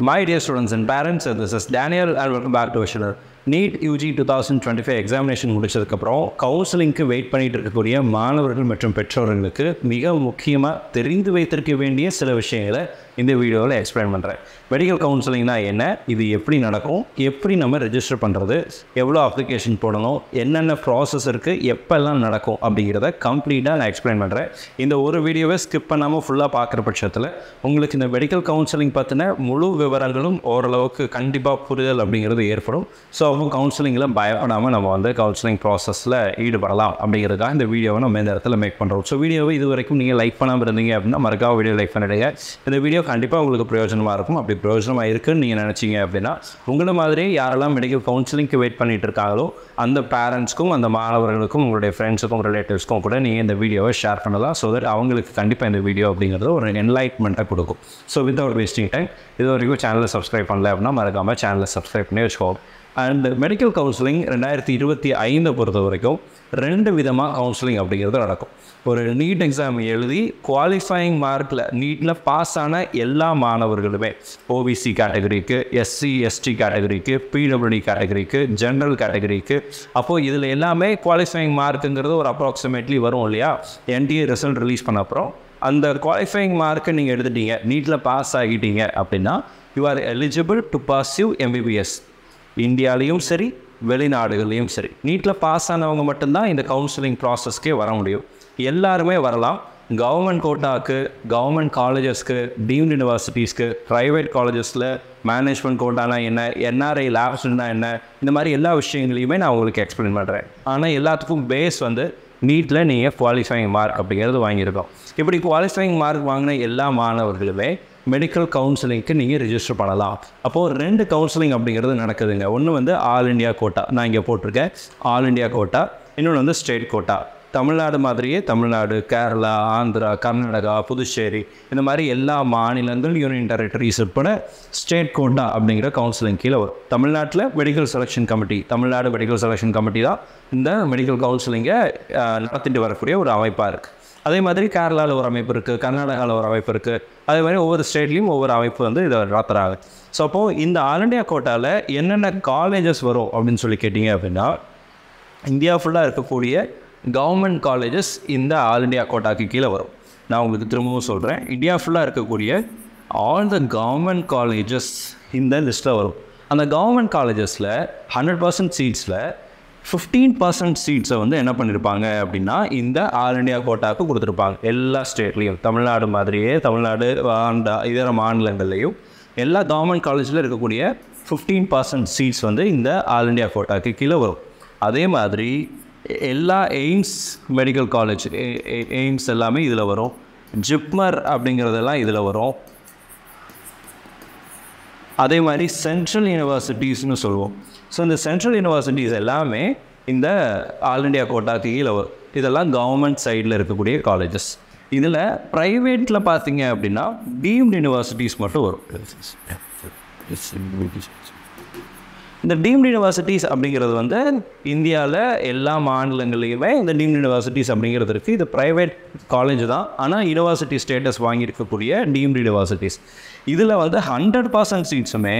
My dear students and parents, uh, this is Daniel and welcome back to Vishal. NEET UG two thousand twenty five examination முடிச்சதுக்கப்புறம் கவுன்சிலிங்க்கு wait பண்ணிட்டு இருக்கக்கூடிய மாணவர்கள் மற்றும் பெற்றோர்களுக்கு மிக முக்கியமாக தெரிந்து வைத்திருக்க வேண்டிய சில விஷயங்களை இந்த வீடியோவில் எக்ஸ்பிளைன் பண்ணுறேன் மெடிக்கல் கவுன்சிலிங்னா என்ன? இது எப்படி நடக்கும்? எப்படி நம்ம ரெஜிஸ்டர் பண்ணுறது எவ்வளோ அப்ளிகேஷன் போடணும்? என்னென்ன ப்ராசஸ் இருக்குது எப்போல்லாம் நடக்கும்? அப்படிங்கிறத கம்ப்ளீட்டாக நான் எக்ஸ்பிளைன் பண்ணுறேன் இந்த ஒரு வீடியோவை ஸ்கிப் பண்ணாமல் ஃபுல்லாக பார்க்குற பட்சத்தில் உங்களுக்கு இந்த மெடிக்கல் கவுன்சிலிங் பற்றின முழு விவரங்களும் ஓரளவுக்கு கண்டிப்பாக புரிதல் அப்படிங்கிறது ஏற்படும். ஸோ அவங்க கவுன்சிலிங்கில் பயப்படாமல் நம்ம வந்து கவுன்சிலிங் ப்ராசஸில் ஈடுபடலாம் அப்படிங்கிறதுக்காக இந்த வீடியோவை நம்ம இந்த இடத்துல மேக் பண்ணுறோம் ஸோ வீடியோவை இது வரைக்கும் நீங்கள் லைக் பண்ணாமல் இருந்தீங்க அப்படின்னா மறக்காம வீடியோ லைக் பண்ணிடுங்க. இந்த வீடியோ கண்டிப்பாக உங்களுக்கு பிரயோஜனமாக இருக்கும். அப்படி பிரயோஜனமாக இருக்குன்னு நீங்கள் நினச்சிங்க அப்படின்னா உங்களை மாதிரியே யாரெல்லாம் மெடிக்கல் கவுன்சிலிங்க்கு வெயிட் பண்ணிட்டு இருக்காங்களோ அந்த பேரண்ட்ஸ்க்கும் அந்த மாணவர்களுக்கும் உங்களுடைய ஃப்ரெண்ட்ஸுக்கும் ரிலேட்டிவ்ஸ்க்கும் கூட நீங்கள் இந்த வீடியோவை ஷேர் பண்ணலாம். ஸோ தட் அவங்களுக்கு கண்டிப்பாக இந்த வீடியோ அப்படிங்கிறது ஒரு என்லைட்மெண்ட்டாக கொடுக்கும். ஸோ வித்தவுட் வேஸ்டிங் டைம் இது வரைக்கும் சேனலை சப்ஸ்கிரைப் பண்ணல அப்படின்னா மறக்காமல் சேனலை சப்ஸ்கிரைப் பண்ணி வச்சுக்கோங்க. அண்ட் மெடிக்கல் கவுன்சிலிங் ரெண்டாயிரத்தி இருபத்தி ஐந்தை பொறுத்த வரைக்கும் ரெண்டு விதமாக கவுன்சிலிங் அப்படிங்கிறது நடக்கும். ஒரு நீட் எக்ஸாம் எழுதி குவாலிஃபையிங் மார்க்கில் நீட்டில் பாஸ் ஆன எல்லா மாணவர்களுமே ஓபிசி கேட்டகரிக்கு எஸ்சி எஸ்டி கேட்டகரிக்கு பிடபிள்யூடி கேட்டகரிக்கு ஜென்ரல் கேட்டகரிக்கு அப்போது இதில் எல்லாமே குவாலிஃபைங் மார்க்குங்கிறது ஒரு அப்ராக்சிமேட்லி வரும் இல்லையா? என்டிஏ ரிசல்ட் ரிலீஸ் பண்ண அப்புறம் அந்த குவாலிஃபைங் மார்க்கை நீங்கள் எடுத்துட்டீங்க நீட்டில் பாஸ் ஆகிட்டீங்க அப்படின்னா you are eligible to pursue MBBS இந்தியாலேயும் சரி வெளிநாடுகள்லேயும் சரி. நீட்டில் பாஸ் ஆனவங்க மட்டும்தான் இந்த கவுன்சிலிங் ப்ராசஸ்க்கே வர முடியும். எல்லாருமே வரலாம். கவர்மெண்ட் கோட்டாவுக்கு கவர்மெண்ட் காலேஜஸ்க்கு டீம்டு யூனிவர்சிட்டிஸ்க்கு ப்ரைவேட் காலேஜஸில் மேனேஜ்மெண்ட் கோட்டானா என்ன என்ஆர்ஐ லேப்ஸ்னா என்ன இந்த மாதிரி எல்லா விஷயங்களையுமே நான் உங்களுக்கு எக்ஸ்பிளைன் பண்ணுறேன் ஆனால் எல்லாத்துக்கும் பேஸ் வந்து நீட்டில் நீங்கள் குவாலிஃபைங் மார்க் அப்படிங்கிறது வாங்கியிருக்கோம். இப்படி குவாலிஃபைங் மார்க் வாங்கின எல்லா மாணவர்களுமே மெடிக்கல் கவுன்சிலிங்க்கு நீங்கள் ரிஜிஸ்டர் பண்ணலாம். அப்போது ரெண்டு கவுன்சிலிங் அப்படிங்கிறது நடக்குதுங்க. ஒன்று வந்து ஆல் இண்டியா கோட்டா நான் இங்கே போட்டிருக்கேன். ஆல் இண்டியா கோட்டா இன்னொன்று வந்து ஸ்டேட் கோட்டா தமிழ்நாடு மாதிரியே தமிழ்நாடு கேரளா ஆந்திரா கர்நாடகா புதுச்சேரி இந்த மாதிரி எல்லா மாநிலங்கள் யூனியன் டெரிட்டரிஸ் உட்பட ஸ்டேட் கோட்டா அப்படிங்கிற கவுன்சிலிங் கீழே வரும். தமிழ்நாட்டில் medical selection committee Tamil Nadu medical selection committee தான் இந்த மெடிக்கல் கவுன்சிலிங்கை நடத்திட்டு வரக்கூடிய ஒரு அமைப்பாக இருக்குது அதே மாதிரி கேரளாவில் ஒரு அமைப்பு இருக்குது கர்நாடகாவில் ஒரு அமைப்பு இருக்குது அதே மாதிரி ஒவ்வொரு ஸ்டேட்லேயும் ஒவ்வொரு அமைப்பு வந்து இதை நடத்துகிறாங்க ஸோ அப்போது இந்த ஆல் இண்டியா கோட்டாவில் என்னென்ன காலேஜஸ் வரும் அப்படின்னு சொல்லி கேட்டிங்க அப்படின்னா இந்தியா ஃபுல்லாக இருக்கக்கூடிய கவர்மெண்ட் காலேஜஸ் இந்த ஆல் இண்டியா கோட்டாக்கு கீழே வரும். நான் உங்களுக்கு திரும்பவும் சொல்கிறேன் இந்தியா ஃபுல்லாக இருக்கக்கூடிய ஆல் த கவர்மெண்ட் காலேஜஸ் இந்த லிஸ்ட்டில் வரும். அந்த கவர்மெண்ட் காலேஜஸில் ஹண்ட்ரட் பர்சன்ட் சீட்ஸில் ஃபிஃப்டீன் பர்சன்ட் சீட்ஸை வந்து என்ன பண்ணியிருப்பாங்க அப்படின்னா இந்த ஆல் இண்டியா கோட்டாவுக்கு கொடுத்துருப்பாங்க. எல்லா ஸ்டேட்லேயும் தமிழ்நாடு மாதிரியே தமிழ்நாடு ஆண்டா இதர மாநிலங்கள்லேயும் எல்லா கவர்மெண்ட் காலேஜில் இருக்கக்கூடிய ஃபிஃப்டீன் பர்சன்ட் சீட்ஸ் வந்து இந்த ஆல் இண்டியா கோட்டாக்கு கீழே வரும். அதே மாதிரி எல்லா எய்ம்ஸ் மெடிக்கல் காலேஜ் எய்ம்ஸ் எல்லாமே இதில் வரும். ஜிப்மர் அப்படிங்கிறதெல்லாம் இதில் வரும். அதே மாதிரி சென்ட்ரல் யூனிவர்சிட்டிஸ்னு சொல்லுவோம் ஸோ இந்த சென்ட்ரல் யூனிவர்சிட்டிஸ் எல்லாமே இந்த ஆல் இண்டியா கோட்டாக்கு கீழே வரும் இதெல்லாம் கவர்மெண்ட் சைடில் இருக்கக்கூடிய காலேஜஸ் இதில் ப்ரைவேட்டில் பார்த்தீங்க அப்படின்னா டீம்டு யூனிவர்சிட்டிஸ் மட்டும் வரும். இந்த டீம்டு யூனிவர்சிட்டிஸ் அப்படிங்கிறது வந்து இந்தியாவில் எல்லா மாநிலங்கள்லையுமே இந்த டீம்டு யூனிவர்சிட்டிஸ் அப்படிங்கிறது இருக்குது இது ப்ரைவேட் காலேஜ் தான். ஆனால் யூனிவர்சிட்டி ஸ்டேட்டஸ் வாங்கியிருக்கக்கூடிய டீம்டு யூனிவர்சிட்டிஸ். இதில் வந்து ஹண்ட்ரட் பர்சன்ட் சீட்ஸுமே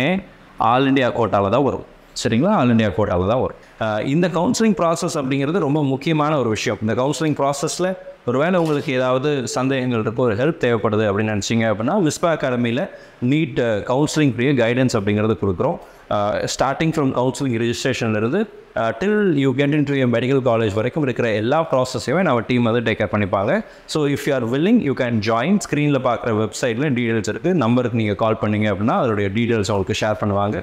ஆல் இண்டியா கோட்டாவில் தான் வரும். சரிங்களா? ஆல் இண்டியா கோட்டாவில் தான் வரும். இந்த கவுன்சிலிங் ப்ராசஸ் அப்படிங்கிறது ரொம்ப முக்கியமான ஒரு விஷயம். இந்த கவுன்சிலிங் ப்ராசஸில் ஒருவேளை உங்களுக்கு ஏதாவது சந்தேகங்கள் இருக்கோ ஒரு ஹெல்ப் தேவைப்படுது அப்படின்னு நினச்சிங்க அப்படின்னா விஸ்பா அகாடமியில் நீட் கவுன்சிலிங் ஃப்ரீ கைடன்ஸ் அப்படிங்கிறது கொடுக்குறோம். Starting from counselling ரிஜிஸ்ட்ரேஷன்லேருந்து till you get into a medical college வரைக்கும் இருக்கிற எல்லா ப்ராசஸையுமே நம்ம டீம் வந்து டேக் கேர் பண்ணிப்பாங்க. So if you are willing you can join ஸ்க்ரீனில் பார்க்குற வெப்சைட்டில் டீடைல்ஸ் இருக்குது நம்பருக்கு நீங்கள் கால் பண்ணீங்க அப்படின்னா அதோடைய டீடைல்ஸ் அவங்களுக்கு ஷேர் பண்ணுவாங்க.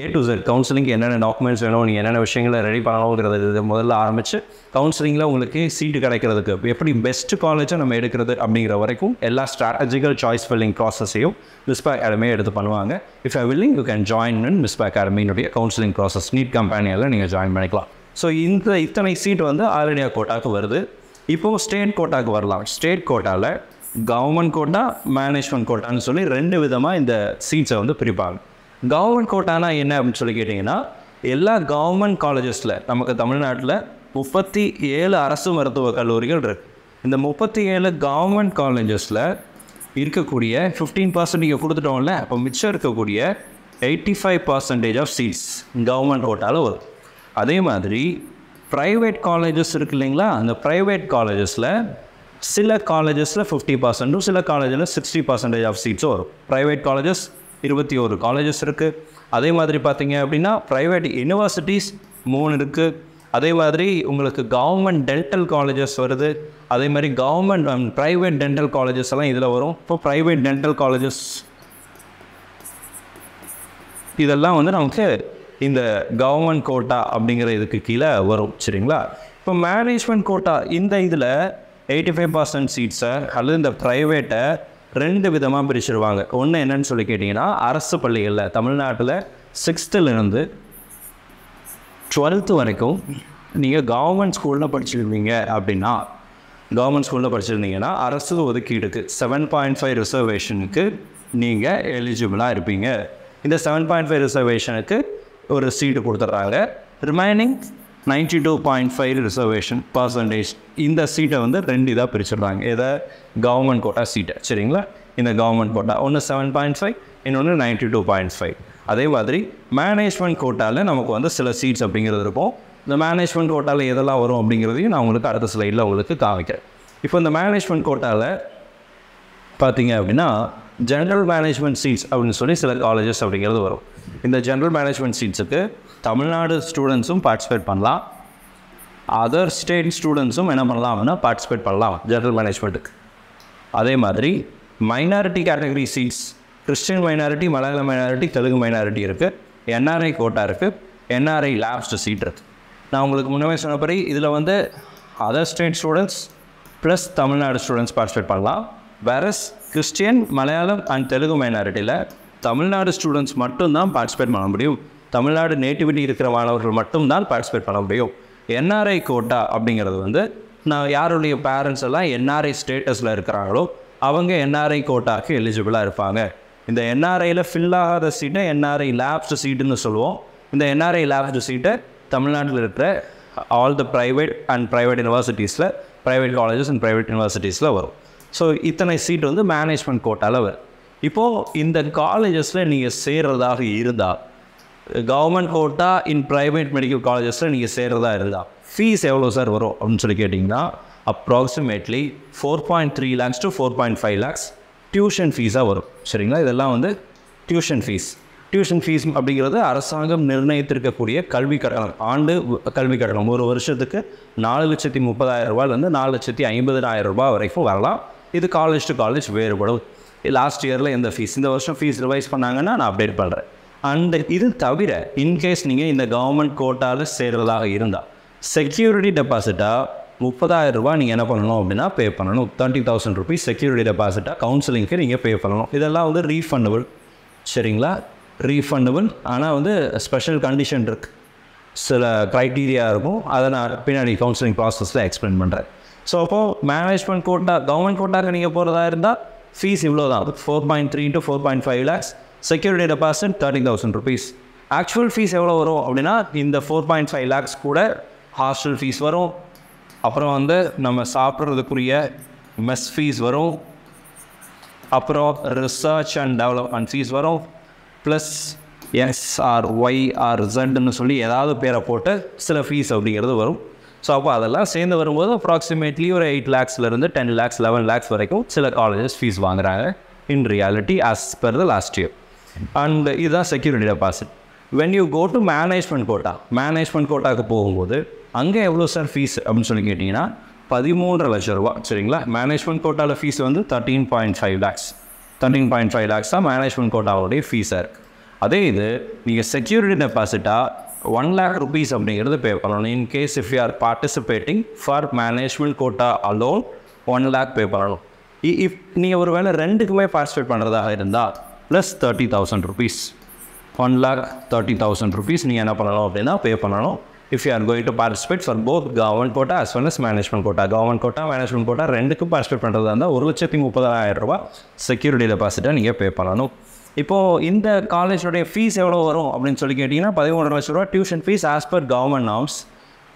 ஏ டு Z கவுன்சிலிங் என்னென்ன டாக்குமெண்ட்ஸ் வேணும் நீங்கள் என்னென்ன விஷயங்களை ரெடி பண்ணணுங்கிறது இது முதல்ல ஆரம்பித்து கவுன்சிலிங்கில் உங்களுக்கு சீட்டு கிடைக்கிறதுக்கு எப்படி பெஸ்ட் காலேஜை நம்ம எடுக்கிறது அப்படிங்கிற வரைக்கும் எல்லா ஸ்ட்ராட்டஜிக்கல் சாய்ஸ் ஃபில்லிங் ப்ராசஸையும் மிஸ்பா அகாடமியை எடுத்து பண்ணுவாங்க. If I willing you can join in Misba அகாடமியினுடைய counselling process NEET கம்பெனியில் நீங்கள் ஜாயின் பண்ணிக்கலாம் ஸோ இந்த இத்தனை சீட் வந்து ஆல் இண்டியா கோட்டாக்கு வருது. இப்போது ஸ்டேட் கோட்டாக்கு வரலாம். ஸ்டேட் கோட்டாவில் கவர்மெண்ட் கோட்டா மேனேஜ்மெண்ட் கோட்டான்னு சொல்லி ரெண்டு விதமாக இந்த சீட்ஸை வந்து பிரிப்பாங்க. கவர்மெண்ட் கோட்டானா என்ன அப்படின்னு சொல்லி கேட்டிங்கன்னா எல்லா கவர்மெண்ட் காலேஜஸில் நமக்கு தமிழ்நாட்டில் முப்பத்தி ஏழு அரசு மருத்துவக் கல்லூரிகள் இருக்குது இந்த முப்பத்தி ஏழு கவர்மெண்ட் காலேஜஸில் இருக்கக்கூடிய ஃபிஃப்டீன் பர்சன்ட் நீங்கள் கொடுத்துட்டோம்ல அப்போ மிச்சம் இருக்கக்கூடிய eighty five percentage of seats government கோட்டாவில் வரும். அதே மாதிரி ப்ரைவேட் காலேஜஸ் இருக்கு இல்லைங்களா? அந்த ப்ரைவேட் காலேஜஸில் சில காலேஜஸில் ஃபிஃப்டி பர்சன்ட்டும் சில காலேஜில் சிக்ஸ்டி பர்சன்டேஜ் ஆஃப் சீட்ஸும் வரும். ப்ரைவேட் காலேஜஸ் இருபத்தி ஒரு காலேஜஸ் இருக்குது அதே மாதிரி பார்த்தீங்க அப்படின்னா ப்ரைவேட் யூனிவர்சிட்டிஸ் மூணு இருக்குது அதே மாதிரி உங்களுக்கு கவர்மெண்ட் டென்டல் காலேஜஸ் வருது. அதே மாதிரி கவர்மெண்ட் ப்ரைவேட் டென்டல் காலேஜஸ் எல்லாம் இதில் வரும். இப்போ ப்ரைவேட் டென்டல் காலேஜஸ் இதெல்லாம் வந்து நமக்கு இந்த கவர்மெண்ட் கோட்டா அப்படிங்கிற இதுக்கு கீழே வரும் சரிங்களா? இப்போ மேனேஜ்மெண்ட் கோட்டா இந்த இதில் எயிட்டி ஃபைவ் பர்சன்ட் சீட்ஸை அல்லது இந்த ப்ரைவேட்டை ரெண்டு விதமாக பிரிச்சிருவாங்க. ஒன்று என்னன்னு சொல்லி கேட்டிங்கன்னா அரசு பள்ளிகளில் தமிழ்நாட்டில் சிக்ஸ்த்துலேருந்து டுவெல்த்து வரைக்கும் நீங்கள் கவர்மெண்ட் ஸ்கூலில் படிச்சிருந்தீங்க அப்படின்னா கவர்மெண்ட் ஸ்கூலில் படிச்சிருந்தீங்கன்னா அரசு ஒதுக்கீடுக்கு செவன் பாயிண்ட் ஃபைவ் ரிசர்வேஷனுக்கு நீங்கள் எலிஜிபிளாக இருப்பீங்க. இந்த செவன் பாயிண்ட் ஃபைவ் ரிசர்வேஷனுக்கு ஒரு சீட்டு கொடுத்துட்றாங்க. Remaining ninety two point five reservation percentage இந்த சீட்டை வந்து ரெண்டு இதாக பிரிச்சிடுறாங்க. இதை கவர்மெண்ட் கோட்டா சீட்டை சரிங்களா? இந்த கவர்மெண்ட் கோட்டா ஒன்று செவன் பாயிண்ட் ஃபைவ் இன்னொன்று நைன்டி டூ பாயிண்ட் ஃபைவ் அதே மாதிரி மேனேஜ்மெண்ட் கோட்டாவில் நமக்கு வந்து சில சீட்ஸ் அப்படிங்கிறது இருக்கும். இந்த மேனேஜ்மெண்ட் கோட்டாவில் எதெல்லாம் வரும் அப்படிங்கிறதையும் நான் உங்களுக்கு அடுத்த ஸ்லைடில் உங்களுக்கு காமிக்கிறேன். இப்போ இந்த மேனேஜ்மெண்ட் கோட்டாவில் பார்த்தீங்க அப்படின்னா ஜென்ரல் மேனேஜ்மெண்ட் சீட்ஸ் அப்படின்னு சொல்லி சில காலேஜஸ் அப்படிங்கிறது வரும். இந்த ஜென்ரல் மேனேஜ்மெண்ட் சீட்ஸுக்கு தமிழ்நாடு ஸ்டூடெண்ட்ஸும் பார்ட்டிசிபேட் பண்ணலாம். அதர் ஸ்டேட் ஸ்டூடெண்ட்ஸும் என்ன பண்ணலாம் அப்படின்னா பார்ட்டிசிபேட் பண்ணலாம் ஜென்ரல் மேனேஜ்மெண்ட்டுக்கு அதே மாதிரி minority category seats Christian minority Malayala minority Telugu minority இருக்குது என்ஆர்ஐ கோட்டா இருக்குது என்ஆர்ஐ லாஸ்ட் சீட் இருக்குது நான் உங்களுக்கு முன்னமே சொன்னபடி இதில் வந்து other state students plus Tamil Nadu students participate பண்ணலாம். Whereas Christian Malayalam and Telugu மைனாரிட்டியில் Tamil Nadu students மட்டும்தான் பார்ட்டிசிபேட் பண்ண முடியும். தமிழ்நாடு நேட்டிவிட்டி இருக்கிற மாணவர்கள் மட்டும்தான் பார்ட்டிசிபேட் பண்ண முடியும். என்ஆர்ஐ கோட்டா அப்படிங்கிறது வந்து நான் யாருடைய பேரண்ட்ஸ் எல்லாம் என்ஆர்ஐ ஸ்டேட்டஸில் இருக்கிறாங்களோ அவங்க என்ஆர்ஐ கோட்டாக்கு எலிஜிபிளாக இருப்பாங்க. இந்த என்ஆர்ஐயில் ஃபில் ஆகாத சீட்டை என்ஆர்ஐ லேப்ஸ்டு சீட்டுன்னு சொல்லுவோம். இந்த என்ஆர்ஐ லேப்ஸ்டு சீட்டை தமிழ்நாட்டில் இருக்கிற all the private and private யூனிவர்சிட்டிஸில் private colleges and private யூனிவர்சிட்டிஸில் வரும். ஸோ இத்தனை சீட் வந்து மேனேஜ்மெண்ட் கோட்டை அளவு. இப்போது இந்த காலேஜஸில் நீங்கள் சேர்கிறதாக இருந்தால் government quota in private medical காலேஜஸில் நீங்கள் சேர்கிறதா இருந்தால் ஃபீஸ் எவ்வளோ சார் வரும் அப்படின்னு சொல்லி கேட்டிங்கன்னா approximately four point three lakhs to four point five lakhs tuition ஃபீஸாக வரும். சரிங்களா? இதெல்லாம் வந்து டியூஷன் ஃபீஸ் டியூஷன் ஃபீஸ் அப்படிங்கிறது அரசாங்கம் நிர்ணயித்திருக்கக்கூடிய கல்வி கட்டணம். ஆண்டு கல்வி கட்டணம். ஒரு வருஷத்துக்கு நாலு லட்சத்தி முப்பதாயிரம் ரூபாயிலேருந்து நாலு லட்சத்தி ஐம்பதாயிரம் ரூபாய் வரைக்கும் வரலாம். இது காலேஜ் டு காலேஜ் வேறுபடும். லாஸ்ட் இயரில் எந்த ஃபீஸ் இந்த வருஷம் ஃபீஸ் ரிவைஸ் பண்ணாங்கன்னா நான் அப்டேட் பண்ணுறேன் அண்ட் இது தவிர இன்கேஸ் நீங்கள் இந்த கவர்மெண்ட் கோட்டாவில் சேர்றதாக இருந்தால் செக்யூரிட்டி டெபாசிட்டாக முப்பதாயிரம் ரூபா நீங்கள் என்ன பண்ணணும் அப்படின்னா பே பண்ணணும். தேர்ட்டி தௌசண்ட் ருபீஸ் செக்யூரிட்டி டெபாசிட்டாக கவுன்சிலிங்க்கு நீங்கள் பே பண்ணணும். இதெல்லாம் வந்து ரீஃபண்டபுள் சரிங்களா? ரீஃபண்டபுள் ஆனால் வந்து ஸ்பெஷல் கண்டிஷன் இருக்குது சில க்ரைட்டீரியா இருக்கும். அதை நான் பின்னாடி கவுன்சிலிங் ப்ராசஸில் எக்ஸ்பிளைன் பண்ணுறேன் ஸோ அப்போது மேனேஜ்மெண்ட் கோட்டா கவர்மெண்ட் கோட்டாக்கு நீங்கள் போகிறதா இருந்தால் ஃபீஸ் இவ்வளோ தான் four point three to four point five lakhs security deposit thirty thousand rupees actual fees எவ்வளோ வரும் அப்படின்னா இந்த ஃபோர் பாயிண்ட் ஃபைவ் லேக்ஸ் கூட ஹாஸ்டல் ஃபீஸ் வரும். அப்புறம் வந்து நம்ம சாப்பிட்றதுக்குரிய மெஸ் ஃபீஸ் வரும். அப்புறம் ரிசர்ச் அண்ட் டெவலப்மெண்ட் ஃபீஸ் வரும். ப்ளஸ் எஸ்ஆர் ஒய் ஆர் ஜெட்னு சொல்லி ஏதாவது பேரை போட்டு சில ஃபீஸ் அப்படிங்கிறது வரும். ஸோ அப்போ அதெல்லாம் சேர்ந்து வரும்போது அப்ராக்சிமேட்லி ஒரு எயிட் லேக்ஸ்லேருந்து டென் லேக்ஸ் லெவன் லேக்ஸ் வரைக்கும் சில காலேஜஸ் ஃபீஸ் வாங்குறாங்க in reality as per the last year and இதுதான் security deposit when you go to management quota management கோட்டாக்கு போகும்போது அங்கே எவ்வளோ சார் ஃபீஸ் அப்படின்னு சொல்லி கேட்டிங்கன்னா பதிமூன்றரை லட்சம் ரூபா சரிங்களா? மேனேஜ்மெண்ட் கோட்டாவில் ஃபீஸ் வந்து thirteen point five lakhs thirteen point five lakhs தான் மேனேஜ்மெண்ட் கோட்டாவுடைய ஃபீஸாக இருக்குது அதே இது நீங்கள் செக்யூரிட்டி டெபாசிட்டாக ஒன் லேக் ருபீஸ் அப்படிங்கிறது பே பண்ணணும். In case if you are participating for management quota alone one lakh pay பண்ணணும். இ- நீங்கள் ஒரு வேளை ரெண்டுக்குமே பார்ட்டிசிபேட் பண்ணுறதாக இருந்தால் plus thirty thousand rupees one lakh thirty thousand rupees நீங்கள் என்ன பண்ணணும் அப்படின்னா பே பண்ணணும். If you are going to participate for both government quota as well as management quota government quota management quota ரெண்டுக்கும் பார்ட்டிசிபேட் பண்ணுறதா இருந்தால் ஒரு லட்சத்தி முப்பதாயிரம் ரூபா செக்யூரிட்டி டெபாசிட்டாக நீங்கள் பே பண்ணணும். இப்போது இந்த காலேஜோடைய ஃபீஸ் எவ்வளோ வரும் அப்படின்னு சொல்லி கேட்டிங்கன்னா பதிமூணு லட்ச ரூபா tuition fees as per government norms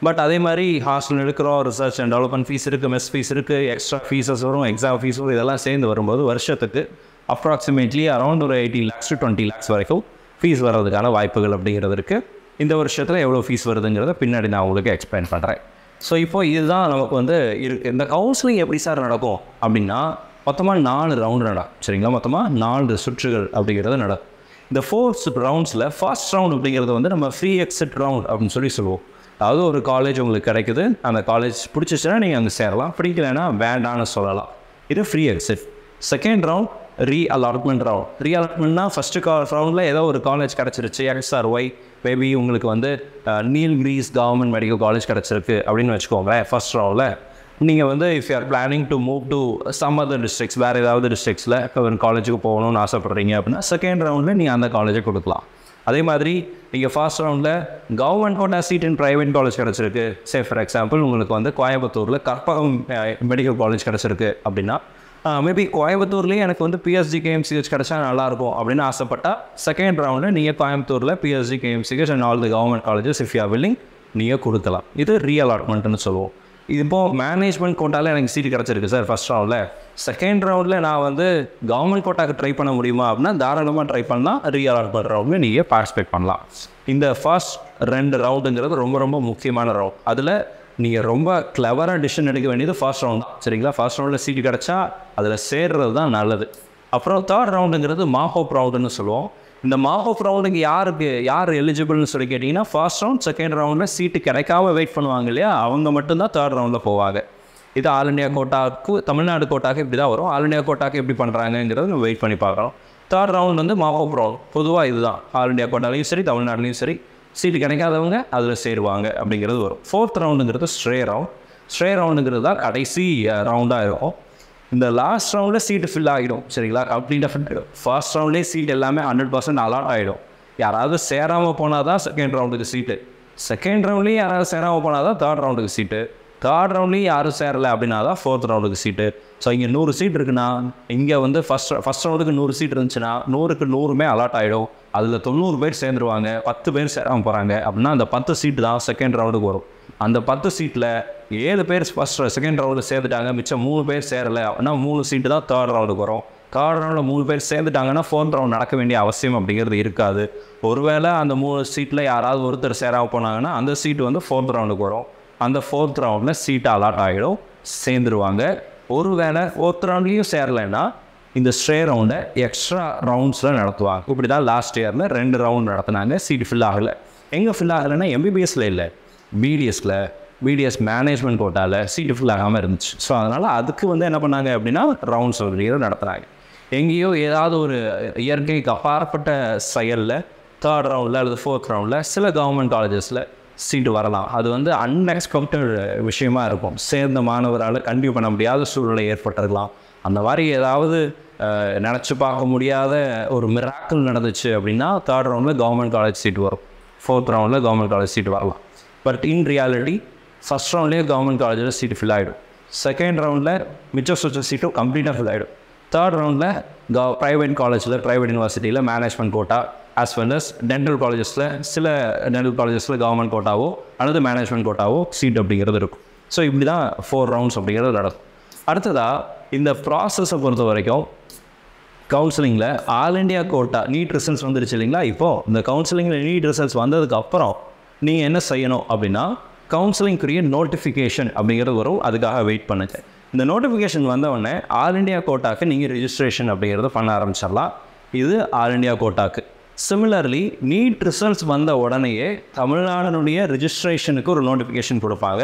but அதே மாதிரி ஹாஸ்டல் எடுக்கிறோம் ரிசர்ச் அண்ட் டெவலப்மெண்ட் ஃபீஸ் இருக்குது மெஸ் ஃபீஸ் இருக்குது எக்ஸ்ட்ரா ஃபீஸஸ் வரும் எக்ஸாம் ஃபீஸ் வரும் இதெல்லாம் சேர்ந்து வரும்போது வருஷத்துக்கு அப்ராக்சிமேட்லி அரௌண்ட் ஒரு eighty lakhs to twenty lakhs வரைக்கும் ஃபீஸ் வர்றதுக்கான வாய்ப்புகள் அப்படிங்கிறது இருக்குது இந்த வருஷத்தில் எவ்வளோ ஃபீஸ் வருதுங்கிறத பின்னாடி நான் உங்களுக்கு எக்ஸ்பிளைன் பண்ணுறேன் ஸோ இப்போ இதுதான் நமக்கு வந்து இரு இந்த கவுன்சிலிங் எப்படி சார் நடக்கும் அப்படின்னா மொத்தமாக நாலு ரவுண்டு நடா. சரிங்களா? மொத்தமாக நாலு சுற்றுகள் அப்படிங்கிறது நட. இந்த ஃபோர்த் ரவுண்ட்ஸில் ஃபர்ஸ்ட் ரவுண்ட் அப்படிங்கிறது வந்து நம்ம ஃப்ரீ எக்ஸிட் ரவுண்ட் அப்படின்னு சொல்லி சொல்லுவோம். அதாவது ஒரு காலேஜ் உங்களுக்கு கிடைக்குது. அந்த காலேஜ் பிடிச்சிச்சுன்னா நீங்கள் அங்கே சேரலாம். பிடிக்கலைன்னா வேண்டான்னு சொல்லலாம். இது free exit second round re allotment round re அலாட்மெண்ட்னா first கா ரவுண்டில் ஏதோ ஒரு காலேஜ் கிடச்சிருச்சு. எக்ஸ் ஆர் ஒய் மேபி உங்களுக்கு வந்து Nilgiris government medical college கிடச்சிருக்கு அப்படின்னு வச்சுக்கோங்களேன் ஃபர்ஸ்ட் ரவுண்டில் நீங்கள் வந்து if you are planning to move to some other districts வேறு ஏதாவது டிஸ்ட்ரிக்ஸில் இப்போ ஒரு காலேஜுக்கு போகணும்னு ஆசைப்பட்றீங்க அப்படின்னா செகண்ட் ரவுண்டில் நீங்கள் அந்த காலேஜை கொடுக்கலாம். அதே மாதிரி நீங்கள் ஃபர்ஸ்ட் ரவுண்டில் government quota seat in private college கிடச்சிருக்கு. சே ஃபார் எக்ஸாம்பிள் உங்களுக்கு வந்து கோயம்புத்தூரில் கற்பகம் மெடிக்கல் காலேஜ் கிடச்சிருக்கு அப்படின்னா மேபி கோயம்புத்தூர்லேயே எனக்கு வந்து பிஎஸ்ஜி கேஎம்சிஹெச் கிடச்சா நல்லாயிருக்கும் அப்படின்னு ஆசைப்பட்டால் செகண்ட் ரவுண்டில் நீங்கள் கோயம்புத்தூரில் PSG KMCH and all the government colleges if you are willing நீங்கள் கொடுக்கலாம். இது ரீஅலாட்மெண்ட்னு சொல்லுவோம். இப்போ மேனேஜ்மெண்ட் கோட்டாவில் எனக்கு சீட் கிடச்சிருக்கு சார் ஃபஸ்ட் ரவுண்டில் செகண்ட் ரவுண்டில் நான் வந்து கவர்மெண்ட் கோட்டாக்கு ட்ரை பண்ண முடியுமா அப்படின்னா தாராளமாக ட்ரை பண்ணலாம். ரீஅலாட்மெண்ட் ரவுண்டு நீங்கள் பார்ட்டிசிபேட் பண்ணலாம். இந்த ஃபர்ஸ்ட் ரெண்டு ரவுண்டுங்கிறது ரொம்ப ரொம்ப முக்கியமான ரவுண்ட் அதில் நீங்கள் ரொம்ப கிளவராக டிசிஷன் எடுக்க வேண்டியது ஃபர்ஸ்ட் ரவுண்ட் தான். சரிங்களா? ஃபர்ஸ்ட் ரவுண்டில் சீட் கிடச்சா அதில் சேர்றது தான் நல்லது. அப்புறம் தேர்ட் ரவுண்டுங்கிறது மாஹோப் ரவுண்டுன்னு சொல்லுவோம். இந்த மாஹோப் ரவுண்டுக்கு யாருக்கு யார் எலிஜிபிள்னு சொல்லி கேட்டிங்கன்னா ஃபர்ஸ்ட் ரவுண்ட் செகண்ட் ரவுண்டில் சீட்டு கிடைக்காம வெயிட் பண்ணுவாங்க இல்லையா? அவங்க மட்டும்தான் தேர்ட் ரவுண்டில் போவாங்க. இது ஆல் இண்டியா கோட்டாக்கு தமிழ்நாடு கோட்டாக்கு இப்படி தான் வரும். ஆல் இண்டியா கோட்டாக்கு எப்படி பண்ணுறாங்கங்கிறத நம்ம வெயிட் பண்ணி பார்க்குறோம். தேர்ட் ரவுண்ட் வந்து மாஹோப் ரவுண்ட் பொதுவாக இதுதான். ஆல் இண்டியா கோட்டாலையும் சரி தமிழ்நாடுலையும் சரி. சீட்டு கிடைக்காதவங்க அதில் சேருவாங்க அப்படிங்கிறது வரும். ஃபோர்த் ரவுண்டுங்கிறது ஸ்ட்ரே ரவுண்ட் ஸ்ட்ரே ரவுண்டுங்கிறது தான் கடைசி ரவுண்டாக இருக்கும். இந்த லாஸ்ட் ரவுண்டில் சீட்டு ஃபில் ஆகிடும் சரிங்களா? கம்ப்ளீட்டாக ஃபில் ஆகிடும் ஃபர்ஸ்ட் ரவுண்ட்லேயே சீட் எல்லாமே ஹண்ட்ரட் பர்சன்ட் அலாட் ஆகிடும் யாராவது சேராமல் போனால் தான் செகண்ட் ரவுண்டுக்கு சீட்டு செகண்ட் ரவுண்ட்லேயும் யாராவது சேராமல் போனால் தான் தேர்ட் ரவுண்டுக்கு சீட்டு தேர்ட் ரவுண்ட்லேயும் யாரும் சேரலை அப்படின்னா தான் ஃபோர்த் ரவுண்டுக்கு சீட்டு ஸோ இங்கே நூறு சீட் இருக்குன்னா இங்கே வந்து ஃபஸ்ட் ஃபஸ்ட் ரவுண்டுக்கு நூறு சீட் இருந்துச்சுன்னா நூறுக்கு நூறுமே அலாட் ஆகிடும் அதில் தொண்ணூறு பேர் சேர்ந்துருவாங்க பத்து பேர் சேராமல் போகிறாங்க அப்படின்னா அந்த பத்து சீட்டு தான் செகண்ட் ரவுண்டுக்கு வரும். அந்த பத்து சீட்டில் ஏழு பேர் ஃபஸ்ட் செகண்ட் ரவுண்டில் சேர்ந்துட்டாங்க மிச்சம் மூணு பேர் சேரலை அப்படின்னா மூணு சீட்டு தான் தேர்ட் ரவுண்டுக்கு வரும். தேர்ட் ரவுண்டில் மூணு பேர் சேர்ந்துட்டாங்கன்னா ஃபோர்த் ரவுண்ட் நடக்க வேண்டிய அவசியம் அப்படிங்கிறது இருக்காது. ஒருவேளை அந்த மூணு சீட்டில் யாராவது ஒருத்தர் சேராக போனாங்கன்னா அந்த சீட்டு வந்து ஃபோர்த் ரவுண்டுக்கு வரும். அந்த ஃபோர்த் ரவுண்டில் சீட்டு அலாட் ஆகிடும் சேர்ந்துருவாங்க. ஒருவேளை ஃபோர்த் ரவுண்ட்லேயும் சேரலைன்னா இந்த ஸ்ட்ரே ரவுண்டை எக்ஸ்ட்ரா ரவுண்ட்ஸில் நடத்துவாங்க. இப்படி தான் லாஸ்ட் இயரில் ரெண்டு ரவுண்ட் நடத்துனாங்க. சீட் ஃபில் ஆகலை. எங்கே ஃபில் ஆகலைன்னா எம்பிபிஎஸில் இல்லை. பிடிஎஸில் பிடிஎஸ் மேனேஜ்மெண்ட் கோட்டாவில் சீட்டு ஃபில் ஆகாமல் இருந்துச்சு. ஸோ அதனால் அதுக்கு வந்து என்ன பண்ணாங்க அப்படின்னா ரவுண்ட்ஸ் அப்படிங்கிறத நடத்துனாங்க. எங்கேயோ ஏதாவது ஒரு இயற்கைக்கு அப்பாற்பட்ட செயலில் தேர்ட் ரவுண்டில் அல்லது ஃபோர்த் ரவுண்டில் சில கவர்மெண்ட் காலேஜஸில் சீட்டு வரலாம். அது வந்து அன்எக்ஸ்பெக்டட் விஷயமா இருக்கும். சேர்ந்த மாணவரால் கண்டிப்பாக பண்ண முடியாத சூழ்நிலை ஏற்பட்டிருக்கலாம். அந்த மாதிரி ஏதாவது நினச்சி பார்க்க முடியாத ஒரு மிராக்கள் நடந்துச்சு அப்படின்னா தேர்ட் ரவுண்டில் கவர்மெண்ட் காலேஜ் சீட் வரும். ஃபோர்த் ரவுண்டில் கவர்மெண்ட் காலேஜ் சீட் வரலாம். பட் இன் ரியாலிட்டி ஃபஸ்ட் ரவுண்ட்லேயே கவர்மெண்ட் காலேஜில் சீட்டு ஃபில் ஆகிடும் செகண்ட் ரவுண்டில் மிச்சம் சுச்ச சீட்டும் கம்ப்ளீட்டாக ஃபில் ஆகிடும் தேர்ட் ரவுண்டில் க ப்ரைவேட் காலேஜில் ப்ரைவேட் யூனிவர்சிட்டியில் management quota as well as dental காலேஜஸில் சில டென்டல் காலேஜஸில் கவர்மெண்ட் கோட்டாவோ அல்லது மேனேஜ்மெண்ட் கோட்டாவோ சீட் அப்படிங்கிறது இருக்கும். ஸோ இப்படி தான் ஃபோர் ரவுண்ட்ஸ் அப்படிங்கிறது நடக்கும். அடுத்ததாக இந்த ப்ராசஸை பொறுத்த வரைக்கும் கவுன்சிலிங்கில் all India quota NEET results வந்துருச்சு இல்லைங்களா? இப்போது இந்த கவுன்சிலிங்கில் நீட் ரிசல்ட்ஸ் வந்ததுக்கு அப்புறம் நீங்கள் என்ன செய்யணும் அப்படின்னா கவுன்சிலிங்குரிய நோட்டிஃபிகேஷன் அப்படிங்கிறது வரும். அதுக்காக வெயிட் பண்ணுங்க. இந்த நோட்டிஃபிகேஷன் வந்தவுடனே ஆல் இண்டியா கோட்டாக்கு நீங்கள் ரிஜிஸ்ட்ரேஷன் அப்படிங்கிறத பண்ண ஆரம்பிச்சிடலாம். இது ஆல் இண்டியா கோட்டாக்கு சிமிலர்லி நீட் ரிசல்ட்ஸ் வந்த உடனேயே தமிழ்நாடனுடைய ரிஜிஸ்ட்ரேஷனுக்கு ஒரு நோட்டிஃபிகேஷன் கொடுப்பாங்க.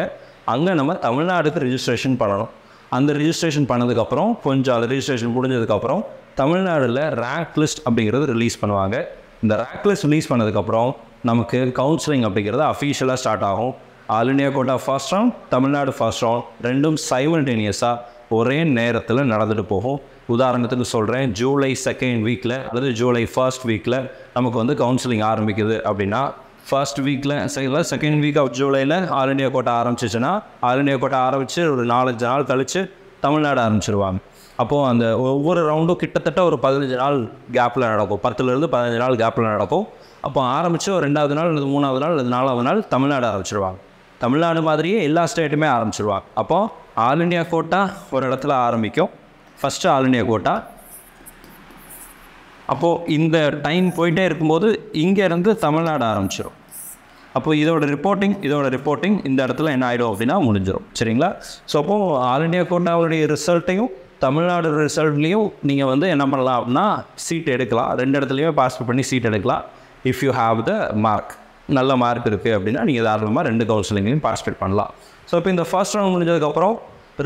அங்கே நம்ம தமிழ்நாடுக்கு ரிஜிஸ்ட்ரேஷன் பண்ணணும். அந்த ரிஜிஸ்ட்ரேஷன் பண்ணதுக்கப்புறம் கொஞ்சம் அது ரிஜிஸ்ட்ரேஷன் முடிஞ்சதுக்கப்புறம் தமிழ்நாடில் ரேங்க் லிஸ்ட் அப்படிங்கிறது ரிலீஸ் பண்ணுவாங்க. இந்த ரேங்க் லிஸ்ட் ரிலீஸ் பண்ணதுக்கப்புறம் நமக்கு கவுன்சிலிங் அப்படிங்கிறது அஃபீஷியலாக ஸ்டார்ட் ஆகும். All India quota first round Tamil Nadu first round ரெண்டும் சைமல்டேனியஸாக ஒரே நேரத்தில் நடந்துட்டு போகும். உதாரணத்துக்கு சொல்கிறேன் ஜூலை செகண்ட் வீக்கில் அல்லது ஜூலை ஃபர்ஸ்ட் வீக்கில் நமக்கு வந்து கவுன்சிலிங் ஆரம்பிக்குது அப்படின்னா ஃபர்ஸ்ட் வீக்கில் சரிங்களா? செகண்ட் வீக் ஆஃப் ஜூலையில் ஆல் இண்டியா கோட்டை ஆரம்பிச்சிச்சுன்னா ஆல் இண்டியா கோட்டை ஆரம்பித்து ஒரு நாலஞ்சு நாள் கழித்து தமிழ்நாடு ஆரம்பிச்சிருவாங்க. அப்போது அந்த ஒவ்வொரு ரவுண்டும் கிட்டத்தட்ட ஒரு பதினஞ்சு நாள் கேப்பில் நடக்கும். பத்துலேருந்து பதினஞ்சு நாள் கேப்பில் நடக்கும். அப்போ ஆரம்பித்து ஒரு ரெண்டாவது நாள் அல்லது மூணாவது நாள் அல்லது நாலாவது நாள் தமிழ்நாடு ஆரம்பிச்சிருவாங்க. தமிழ்நாடு மாதிரியே எல்லா ஸ்டேட்டுமே ஆரம்பிச்சிருவாங்க. அப்போது ஆல் இண்டியா கோட்டா ஒரு இடத்துல ஆரம்பிக்கும். First all India quota. அப்போது இந்த டைம் போயிட்டே இருக்கும்போது இங்கேருந்து தமிழ்நாடு ஆரம்பிச்சிடும் அப்போ இதோட ரிப்போர்ட்டிங் இதோட ரிப்போர்ட்டிங் இந்த இடத்துல என்ன ஆகிடும் அப்படின்னா முடிஞ்சிடும் சரிங்களா? ஸோ அப்போது ஆல் இண்டியா கோட்டாவுடைய ரிசல்ட்டையும் தமிழ்நாடு ரிசல்ட்லேயும் நீங்கள் வந்து என்ன பண்ணலாம் அப்படின்னா சீட் எடுக்கலாம். ரெண்டு இடத்துலையுமே பாஸ்போர்ட் பண்ணி சீட் எடுக்கலாம். If you have the mark நல்ல மார்க் இருக்குது அப்படின்னா நீங்கள் தாராளமாக ரெண்டு கவுன்சிலிங்லையும் பார்ட்டிசிபேட் பண்ணலாம். ஸோ இப்போ இந்த ஃபர்ஸ்ட் ரவுண்ட் முடிஞ்சதுக்கப்புறம்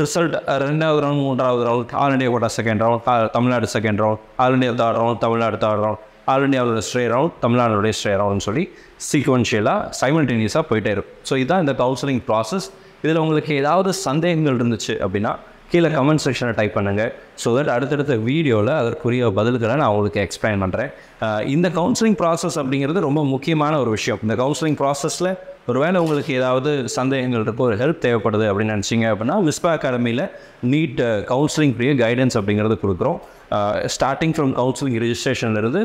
ரிசல்ட் ரெண்டாவது ரவுண்ட் மூன்றாவது round all India quota second round Tamil Nadu second round all India third round Tamil Nadu third round all இண்டியாவோட stray round தமிழ்நாடோடைய ஸ்ட்ரே ரவுண்ட்னு சொல்லி சீக்வன்ஷியலாக சைமல்டேனியஸாக போயிட்டே இருக்கும். ஸோ இதுதான் இந்த கவுன்சிலிங் ப்ராசஸ் இதில் உங்களுக்கு ஏதாவது சந்தேகங்கள் இருந்துச்சு அப்படின்னா கீழே கமெண்ட் செக்ஷனை டைப் பண்ணுங்கள் ஸோ தட் அடுத்தடுத்த வீடியோவில் அதற்குரிய பதில்களை நான் உங்களுக்கு எக்ஸ்பிளைன் பண்ணுறேன் இந்த கவுன்சிலிங் ப்ராசஸ் அப்படிங்கிறது ரொம்ப முக்கியமான ஒரு விஷயம். இந்த கவுன்சிலிங் ப்ராசஸில் ஒருவேளை உங்களுக்கு ஏதாவது சந்தேகங்கள் இருக்கோ ஒரு ஹெல்ப் தேவைப்படுது அப்படின்னு நினச்சிங்க அப்படின்னா விஸ்பா அகாடமியில் நீட் கவுன்சிலிங் ஃப்ரீ கைடன்ஸ் அப்படிங்கிறது கொடுக்குறோம். Starting from counselling ரிஜிஸ்ட்ரேஷன்லேருந்து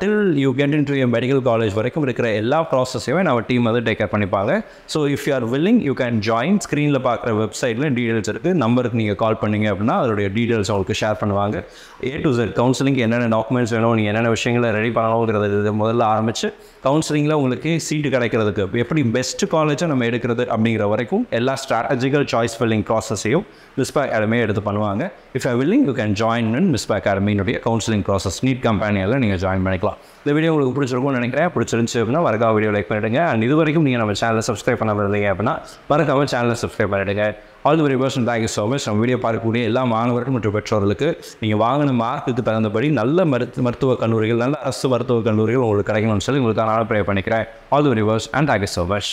till you get into medical college வரைக்கும் இருக்கிற எல்லா ப்ராசஸையுமே நம்ம டீம் வந்து டேக் கேர் பண்ணிப்பாங்க. So if you are willing you can join ஸ்க்ரீனில் பார்க்குற வெப்சைட்டில் டீடெயில்ஸ் இருக்குது நம்பருக்கு நீங்கள் கால் பண்ணீங்க அப்படின்னா அதோடைய டீடெயில்ஸ் அவங்களுக்கு ஷேர் பண்ணுவாங்க. ஏ டு ஜெட் கவுன்சிலிங் என்னென்ன டாக்குமெண்ட்ஸ் வேணும் நீங்கள் என்னென்ன விஷயங்களை ரெடி பண்ணணுங்கிறது இது முதல்ல ஆரம்பித்து கவுன்சிலிங்கில் உங்களுக்கு சீட்டு கிடைக்கிறதுக்கு எப்படி பெஸ்ட் காலேஜை நம்ம எடுக்கிறது அப்படிங்கிற வரைக்கும் எல்லா ஸ்ட்ராட்டஜிக்கல் சாய்ஸ் ஃபில்லிங் ப்ராசஸையும் மிஸ்பா அகாடமியை எடுத்து பண்ணுவாங்க. If I willing you can join Misba அகாடமியினுடைய counselling process NEET கம்பெனியில் நீங்கள் ஜாயின் பண்ணிக்கலாம். இந்த வீடியோ உங்களுக்கு பிடிச்சிருக்கும்னு நினைக்கிறேன். பிடிச்சிருந்துச்சு அப்படின்னா வரகா வீடியோ லைக் பண்ணிடுங்க. அண்ட் இது வரைக்கும் நீங்கள் நம்ம சேனலை சப்ஸ்கிரைப் பண்ண இருந்தீங்க அப்படின்னா மறக்காமல் சேனலை சப்ஸ்கிரைப் பண்ணிடுங்க. All the very best thank you so much நம்ம வீடியோ பார்க்கக்கூடிய எல்லா மாணவர்கள் மற்றும் பெற்றோர்களுக்கு நீங்கள் வாங்கின மார்க்குக்கு தகுந்தபடி நல்ல மருத்து மருத்துவ கல்லூரிகள் நல்ல அரசு மருத்துவக் கல்லூரிகள் உங்களுக்கு கிடைக்கணும்னு சொல்லி உங்களுக்கு நான் ப்ரே பண்ணிக்கிறேன். All the very purse and thank you so much